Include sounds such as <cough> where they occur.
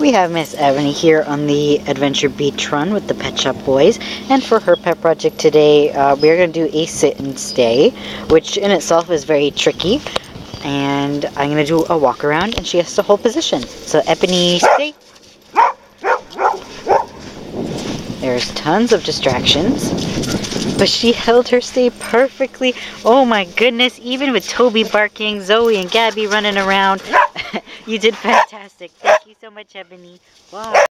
We have Miss Ebony here on the Adventure Beach Run with the Pet Shop Boys. And for her pet project today, uh, we're going to do a sit and stay, which in itself is very tricky. And I'm going to do a walk around and she has to hold position. So Ebony, stay. There's tons of distractions. But she held her stay perfectly. Oh my goodness, even with Toby barking, Zoe and Gabby running around. <laughs> you did fantastic. Thank you so much, Ebony. Wow.